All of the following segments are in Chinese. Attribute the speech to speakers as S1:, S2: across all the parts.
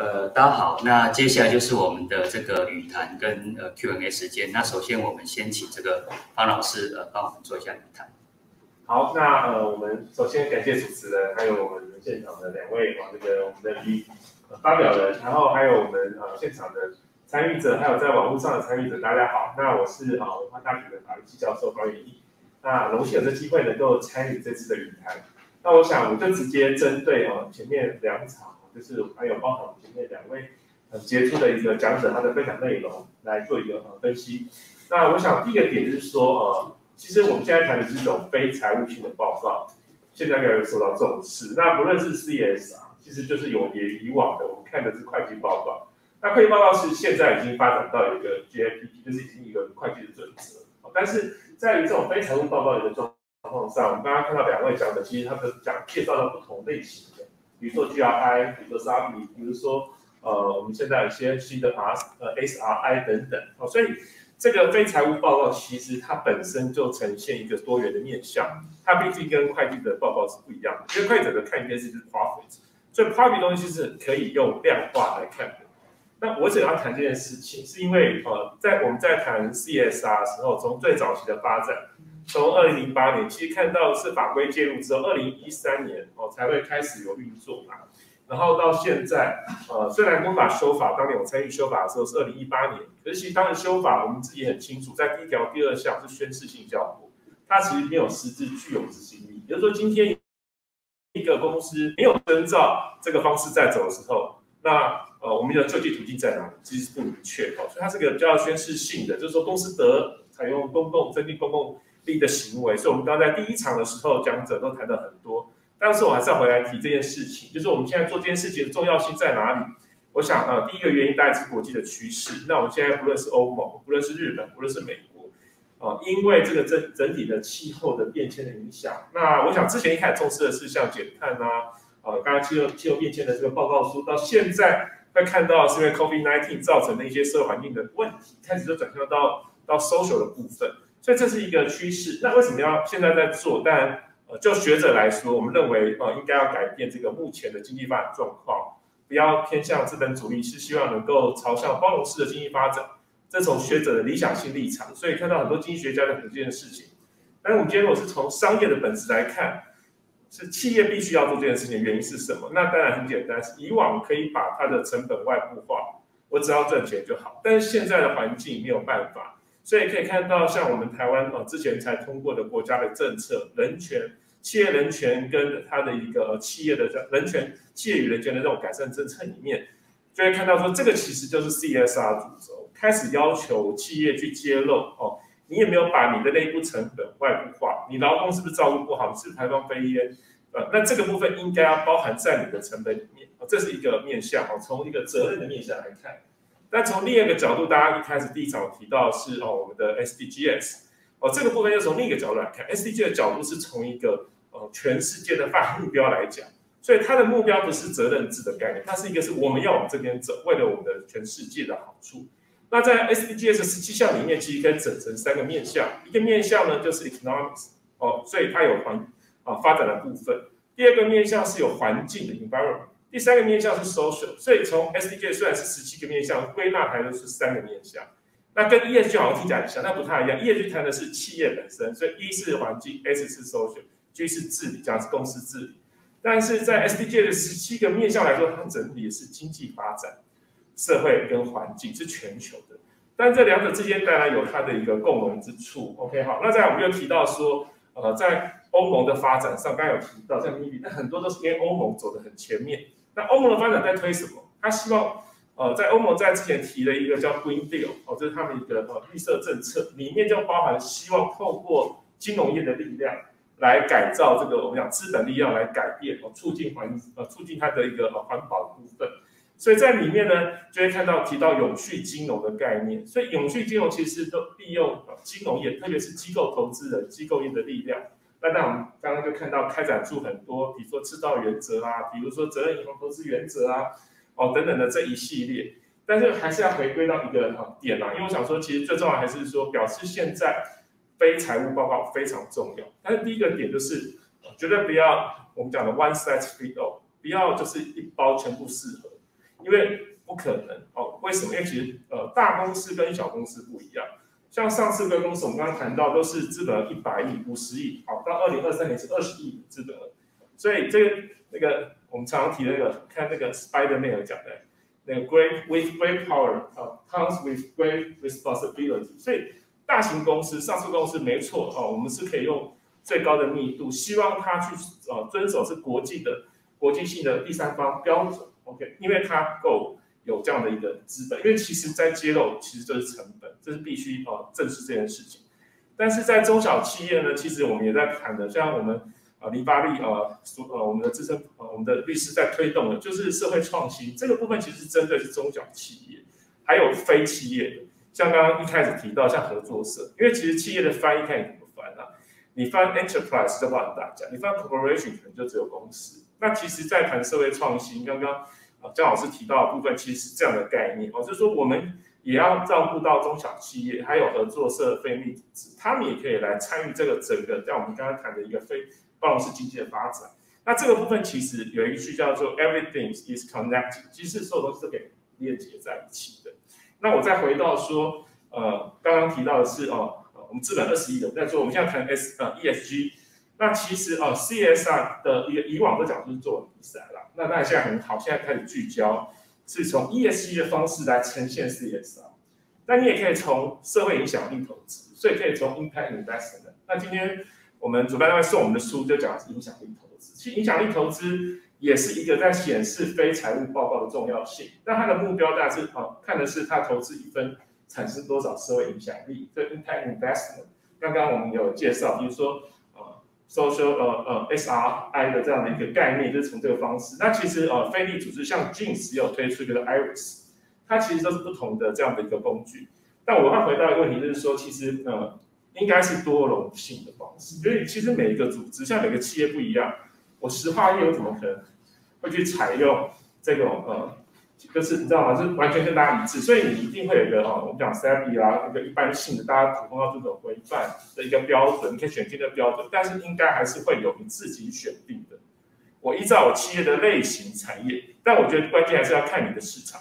S1: 呃，大家好，那接下来就是我们的这个语谈跟呃 Q&A 时间。那首先我们先请这个方老师呃帮我们做一下语谈。
S2: 好，那呃我们首先感谢主持人，还有我们现场的两位啊，这个我们的一发表人，然后还有我们呃现场的参与者，还有在网络上的参与者，大家好。那我是啊文化大学的法律系教授高元义，那荣幸有这机会能够参与这次的语谈。那我想我就直接针对啊前面两场。就是还有包含我们前面两位很杰出的一个讲者，他的分享内容来做一个呃分析。那我想第一个点就是说，呃，其实我们现在谈的是一种非财务性的报告，现在越来越受到重视。那不论是 CS 啊，其实就是有别以往的，我们看的是会计报告。那会计报告是现在已经发展到一个 GAP，就是已经一个会计的准则。但是在于这种非财务报告的一个状况上，我们刚刚看到两位讲的，其实他们讲介绍了不同类型。比如说 GRI，比如说 SRP，比如说呃，我们现在有些新的 R 呃 SRI 等等哦，所以这个非财务报告其实它本身就呈现一个多元的面向，它毕竟跟会计的报告是不一样的，因为会计者看一件事就是 profit，所以 profit 东西是可以用量化来看的。那我想要谈这件事情，是因为呃，在我们在谈 CSR 的时候，从最早期的发展。从二零零八年，其实看到是法规介入之后，二零一三年哦才会开始有运作嘛。然后到现在，呃，虽然公法修法，当年我参与修法的时候是二零一八年，可是其实当时修法，我们自己很清楚，在第一条第二项是宣示性效果，它其实没有实质具有执行力。也就是说，今天一个公司没有遵照这个方式在走的时候，那呃，我们的救济途径在哪里？其实是不明确哦。所以它是个比较宣示性的，就是说公司得采用公共增进公共。力的行为，所以我们刚在第一场的时候，讲者都谈了很多。但是我还是要回来提这件事情，就是我们现在做这件事情的重要性在哪里？我想呃，第一个原因当然是国际的趋势。那我们现在不论是欧盟，不论是日本，不论是美国，啊，因为这个整整体的气候的变迁的影响。那我想之前一开始重视的是像减碳啊，呃，刚刚气候气候变迁的这个报告书，到现在会看到是因为 COVID-19 造成的一些社会环境的问题，开始就转向到到 social 的部分。所以这是一个趋势。那为什么要现在在做？当然，呃，就学者来说，我们认为，呃，应该要改变这个目前的经济发展状况，不要偏向资本主义，是希望能够朝向包容式的经济发展。这从学者的理想性立场，所以看到很多经济学家在谈这件事情。但是我们今天如果是从商业的本质来看，是企业必须要做这件事情，原因是什么？那当然很简单，是以往可以把它的成本外部化，我只要赚钱就好。但是现在的环境没有办法。所以可以看到，像我们台湾哦之前才通过的国家的政策，人权、企业人权跟它的一个企业的这人权、企业与人权的这种改善政策里面，就会看到说，这个其实就是 CSR 主轴，开始要求企业去揭露哦，你有没有把你的内部成本外部化？你劳工是不是照顾不好？你是不是排放废烟？呃，那这个部分应该要包含在你的成本里面，这是一个面向哦，从一个责任的面向来看。但从另一个角度，大家一开始第一场提到是哦，我们的 SDGs 哦，这个部分又从另一个角度来看，SDG 的角度是从一个呃全世界的发目标来讲，所以它的目标不是责任制的概念，它是一个是我们要往这边走，为了我们的全世界的好处。那在 SDGs 十七项里面，其实可以整成三个面向，一个面向呢就是 economics 哦，所以它有环啊发展的部分；第二个面向是有环境的 environment。第三个面向是 social，所以从 SDG 虽然是十七个面向，归纳来的是三个面向。那跟 ESG 好像听起来很像，那不太一样。ESG 谈的是企业本身，所以 E 是环境，S 是 social，G 是治理，讲是公司治理。但是在 SDG 的十七个面向来说，它整体是经济发展、社会跟环境是全球的。但这两者之间当然有它的一个共同之处。OK，好，那在我们又提到说，呃，在欧盟的发展上，刚刚有提到像 EV，那很多都是因为欧盟走的很前面。那欧盟的发展在推什么？他希望，呃，在欧盟在之前提了一个叫 Green Deal，哦，这是他们一个呃绿色政策，里面就包含希望透过金融业的力量来改造这个我们讲资本力量来改变哦，促进环呃促进它的一个呃环保部分。所以在里面呢，就会看到提到永续金融的概念。所以永续金融其实都利用金融业，特别是机构投资人、机构业的力量。那那我们刚刚就看到开展出很多，比如说制造原则啊，比如说责任银行投资原则啊，哦等等的这一系列，但是还是要回归到一个啊点啊，因为我想说，其实最重要还是说表示现在非财务报告非常重要。但是第一个点就是绝对不要我们讲的 one size fit all，不要就是一包全部适合，因为不可能哦。为什么？因为其实呃大公司跟小公司不一样，像上市公司我们刚刚谈到都是资本一百亿、五十亿，好到二零二三年是二十亿资本额，所以这个那个我们常常提那个看那个 Spider-Man 讲的那个 Great with great power 啊 comes with great responsibility，所以大型公司、上市公司没错哦，我们是可以用。最高的密度，希望他去呃遵守是国际的国际性的第三方标准，OK，因为它够有这样的一个资本，因为其实在揭露其实就是成本，这是必须呃正视这件事情。但是在中小企业呢，其实我们也在谈的，像我们啊黎巴利呃所呃我们的资深呃我们的律师在推动的，就是社会创新这个部分，其实针对是中小企业，还有非企业的，像刚刚一开始提到像合作社，因为其实企业的翻译看你怎么翻啊。你翻 enterprise 就帮大家，你翻 corporation 可能就只有公司。那其实，在谈社会创新，刚刚啊姜老师提到的部分，其实是这样的概念哦，就是说我们也要照顾到中小企业，还有合作社、非利组织，他们也可以来参与这个整个，在我们刚刚谈的一个非包容式经济的发展。那这个部分其实有一句叫做 everything is connected，其实所有东西都可以链接在一起的。那我再回到说，呃，刚刚提到的是哦。我们资本二十亿的，但是我们现在谈 S 呃 ESG，那其实啊 CSR 的以以往的角度是做比赛了，那当然现在很好，现在开始聚焦，是从 ESG 的方式来呈现 CSR，那你也可以从社会影响力投资，所以可以从 impact investment。那今天我们主办单位送我们的书就讲影响力投资，其实影响力投资也是一个在显示非财务报告的重要性，那它的目标大致啊看的是它投资一分。产生多少社会影响力？这 impact investment，刚刚我们有介绍，比如说，social 呃呃 SRI 的这样的一个概念，就是从这个方式。那其实呃，非利组织像 Jeans 也有推出一个 Iris，它其实都是不同的这样的一个工具。但我要回答一个问题，就是说，其实呃，应该是多容性的方式。所以其实每一个组织，像每个企业不一样，我石化业我怎么可能会去采用这种呃？就是你知道吗？是完全跟大家一致，所以你一定会有一个哦，我们讲 s a b i 啦，一个一般性的，大家普通要这种规范的一个标准，你可以选定的标准，但是应该还是会有你自己选定的。我依照我企业的类型产业，但我觉得关键还是要看你的市场。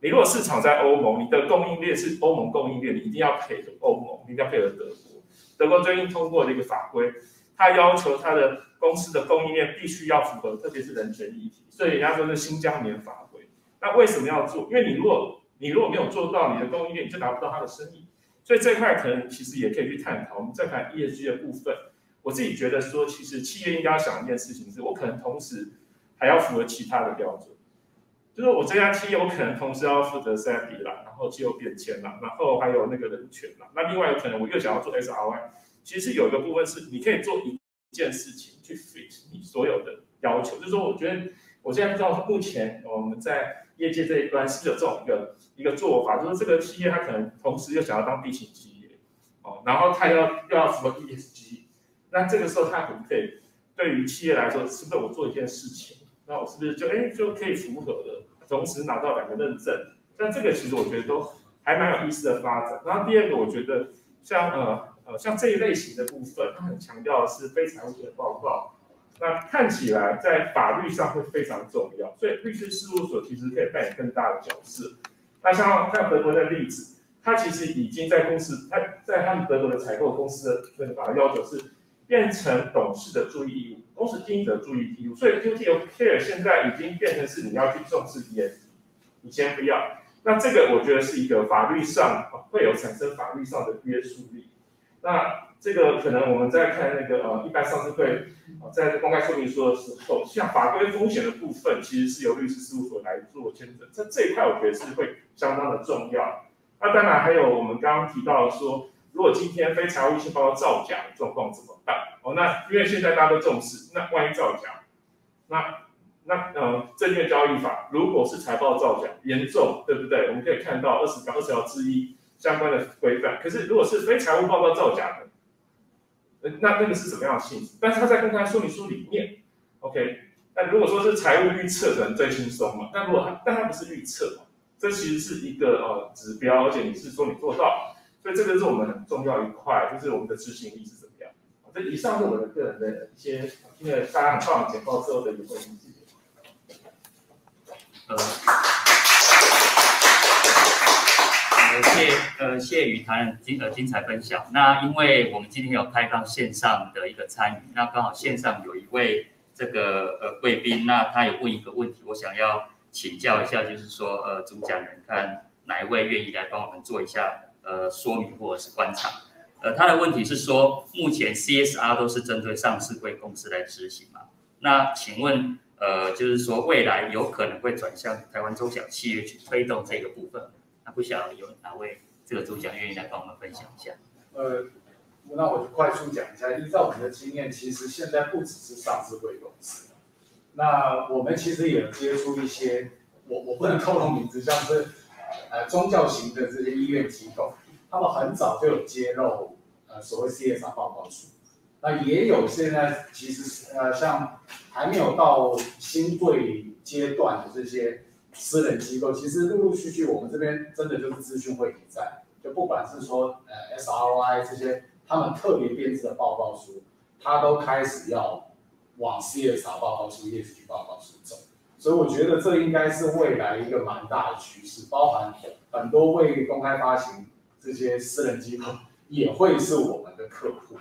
S2: 你如果市场在欧盟，你的供应链是欧盟供应链，你一定要配合欧盟，一定要配合德国。德国最近通过的一个法规，它要求它的公司的供应链必须要符合，特别是人权议题，所以人家说是新疆棉法。那为什么要做？因为你如果你如果没有做到，你的供应链你就拿不到他的生意。所以这块可能其实也可以去探讨。我们再看 ESG 的部分，我自己觉得说，其实企业应该要想一件事情，是我可能同时还要符合其他的标准。就是我这家企业，我可能同时要负责 CIP 啦，然后气候变迁啦，然后还有那个人权啦。那另外有可能我又想要做 SRY，其实有一个部分是你可以做一件事情去 fit 你所有的要求。就是说，我觉得我现在不知道目前我们在业界这一端是有这种一个一个做法，就是这个企业它可能同时又想要当 B 型企业，哦，然后它要又要什么 ESG，那这个时候它可不可以对于企业来说，是不是我做一件事情，那我是不是就哎就可以符合的，同时拿到两个认证？但这个其实我觉得都还蛮有意思的发展。然后第二个，我觉得像呃呃像这一类型的部分，它很强调的是非财务的报告。那看起来在法律上会非常重要，所以律师事务所其实可以扮演更大的角色。那像像德国的例子，他其实已经在公司，他在他们德国的采购公司的那个法律要求是变成董事的注意义务，公司经营者注意义务。所以 duty of care 现在已经变成是你要去重视 ESG，以前不要。那这个我觉得是一个法律上会有产生法律上的约束力。那这个可能我们在看那个呃一般上市会在公开说明书的时候，像法规风险的部分，其实是由律师事务所来做签证。在这一块我觉得是会相当的重要。那当然还有我们刚刚提到说，如果今天非财务性报告造假的状况怎么办？哦，那因为现在大家都重视，那万一造假，那那呃证券交易法如果是财报造假严重，对不对？我们可以看到二十条二十条之一相关的规范。可是如果是非财务报告造假的，那那个是什么样的性质？但是他在公开说明书里面，OK。那如果说是财务预测，可能最轻松嘛。但如果他，但他不是预测嘛，这其实是一个呃指标，而且你是说你做到，所以这个是我们很重要一块，就是我们的执行力是怎么样。这以上是我的个人的一些，因为大家很棒简报之后的一个回应。
S1: 呃，呃，谢呃谢雨谈精呃精彩分享。那因为我们今天有开放线上的一个参与，那刚好线上有一位这个呃贵宾，那他有问一个问题，我想要请教一下，就是说呃主讲人看哪一位愿意来帮我们做一下呃说明或者是观察。呃，他的问题是说，目前 CSR 都是针对上市贵公司来执行嘛？那请问，呃，就是说未来有可能会转向台湾中小企业去推动这个部分？不晓得有哪位这个主讲愿意来帮我们分享一下？
S3: 呃，那我就快速讲一下，依照我们的经验，其实现在不只是上市贵公司，那我们其实也接触一些，我我不能透露名字，像是呃宗教型的这些医院机构。他们很早就有揭露，呃，所谓 CSR 报告书，那也有现在其实呃，像还没有到新贵阶段的这些私人机构，其实陆陆续续我们这边真的就是资讯会在，就不管是说呃 SRI 这些他们特别编制的报告书，他都开始要往 CSR 报告书、ESG 报告书走，所以我觉得这应该是未来一个蛮大的趋势，包含很多未公开发行。这些私人机构也会是我们的客户，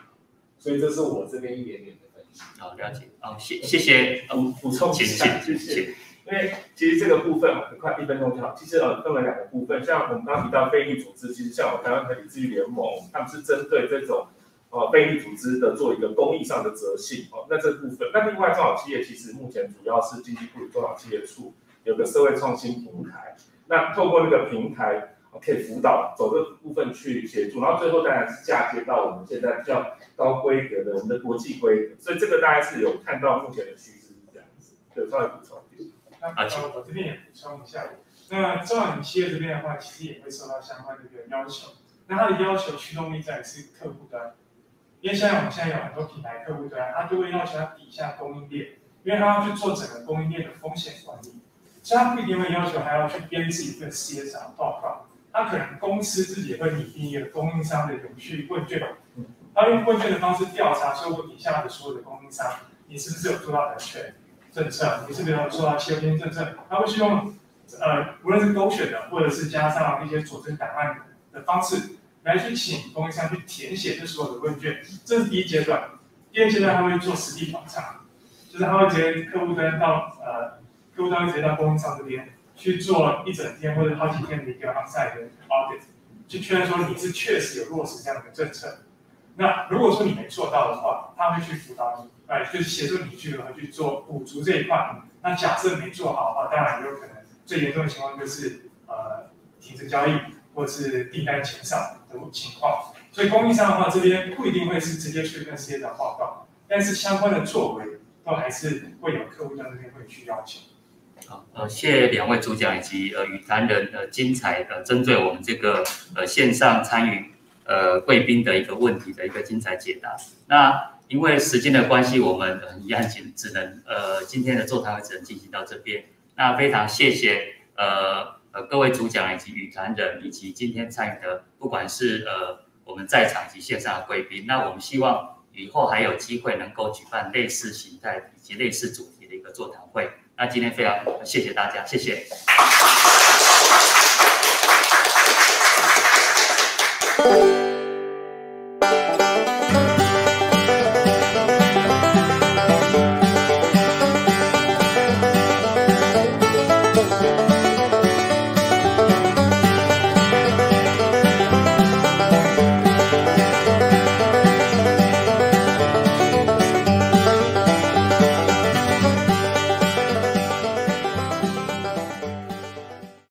S3: 所以这是我这边一点点的分析。
S1: 好，了解。好，谢谢谢。
S2: 嗯补充一下，谢谢。因为其实这个部分很快一分钟就好。其实呃分为两个部分，像我们刚提到非利组织，其实像我台湾可理自愈联盟，他们是针对这种呃非利组织的做一个公益上的责性哦。那这部分，那另外中小企业其实目前主要是经济部中小企业处有个社会创新平台，那透过那个平台。可以辅导走这部分去协助，然后最后当然是嫁接到我们现在比较高规格的我们的国际规格，所以这个大概是有看到目前的趋势是这样子。对，稍微补充。
S4: 一点呃，我这边也补充一下，那中小企业这边的话，其实也会受到相关的一个要求。那它的要求驱动力在是客户端，因为现在我们现在有很多品牌客户端，它就会要求它底下供应链，因为它要去做整个供应链的风险管理，所以它不一定会要求还要去编制一份 CSR 报告。它可能公司自己会拟定一个供应商的永续问卷，他用问卷的方式调查，说我底下的所有的供应商，你是不是有做到人权政策？你是不是有做到七天政策？他会去用呃，无论是勾选的，或者是加上一些佐证档案的方式，来去请供应商去填写这所有的问卷。这是第一阶段。第二阶段他会做实地访查，就是他会直接客户端到呃，客户端直接到供应商这边。去做一整天或者好几天的一个 onsite 的 audit，去确认说你是确实有落实这样的政策。那如果说你没做到的话，他会去辅导你，哎，就是协助你去如何去做补足这一块。那假设没做好的话，当然有可能最严重的情况就是呃停止交易或者是订单减少的情况。所以供应商的话，这边不一定会是直接去跟 C 业长报告，但是相关的作为都还是会有客户在那边会去要求。
S1: 好，呃，谢谢两位主讲以及呃与谈人呃精彩呃针对我们这个呃线上参与呃贵宾的一个问题的一个精彩解答。那因为时间的关系，我们很遗憾只只能呃今天的座谈会只能进行到这边。那非常谢谢呃呃各位主讲以及与谈人以及今天参与的不管是呃我们在场及线上的贵宾。那我们希望以后还有机会能够举办类似形态以及类似主题的一个座谈会。那今天非常谢谢大家，谢谢。Oh,